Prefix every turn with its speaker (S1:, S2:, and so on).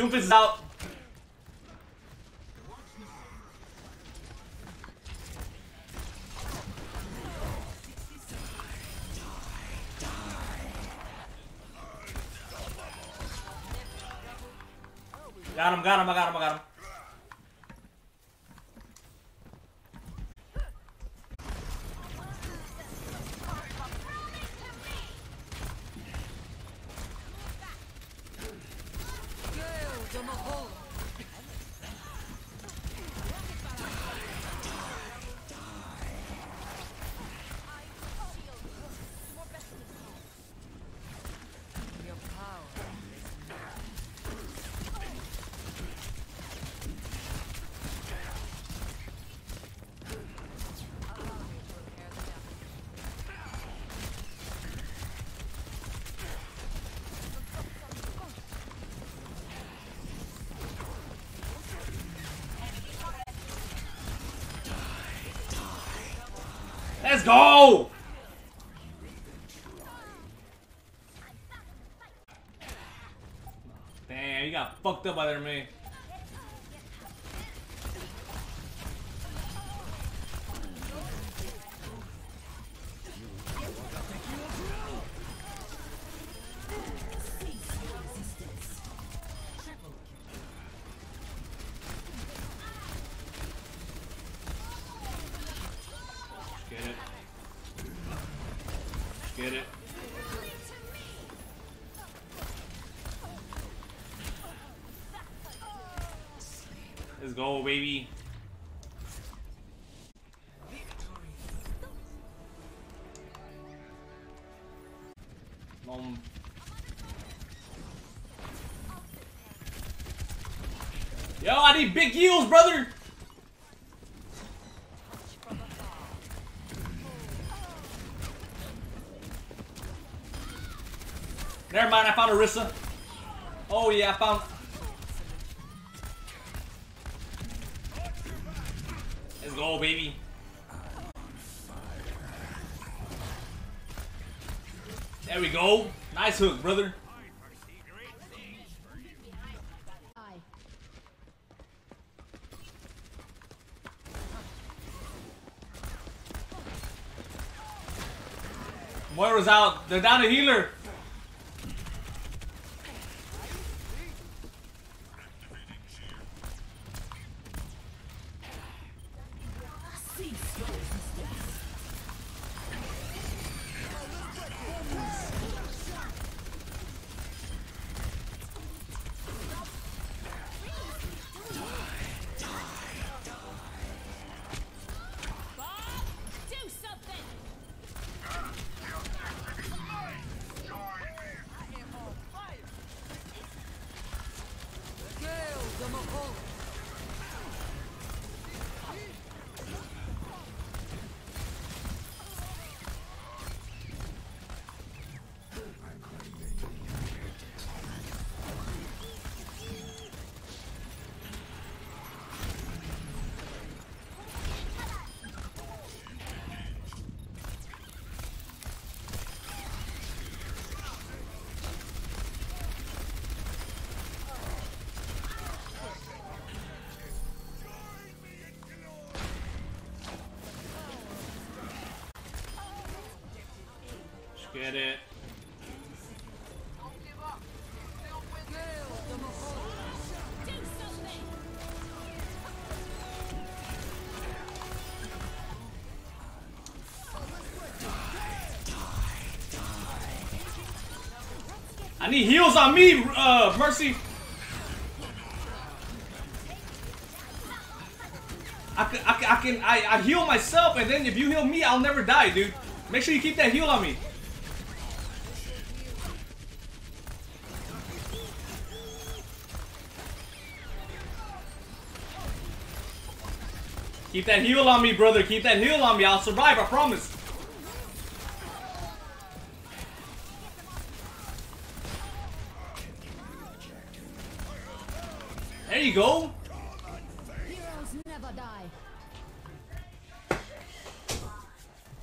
S1: Doofus is out. Got him, got him, I got him, I got him. Dama hole. Let's go! Damn, you got fucked up by there, man. Get it. Let's go, baby. Yo, I need big heals, brother! Never mind, I found Orisa. Oh yeah, I found. Let's go, baby. There we go. Nice hook, brother. Moira's out. They're down a healer. Get it. I need heals on me, uh, Mercy. I can, I can, I, can I, I heal myself, and then if you heal me, I'll never die, dude. Make sure you keep that heal on me. Keep that heal on me, brother. Keep that heal on me. I'll survive, I promise. There you go.
S2: Heroes never die.